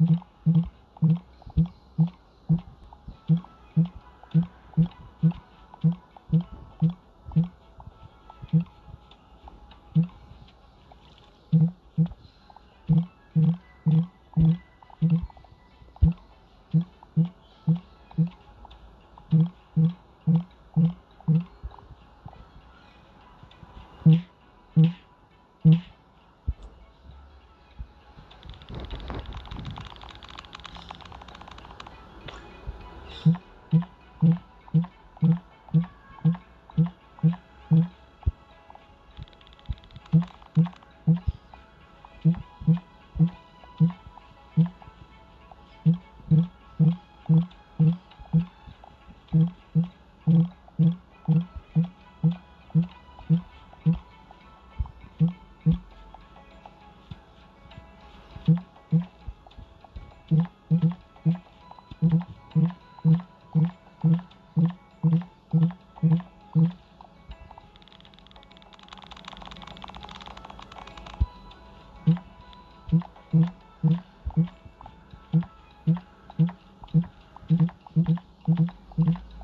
Mm-hmm.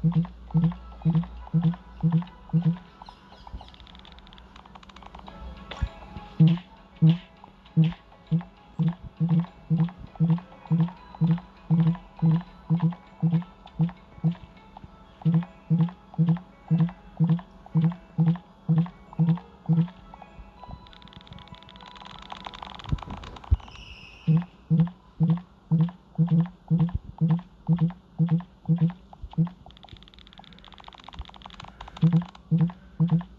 Mm-hmm. Mm-hmm.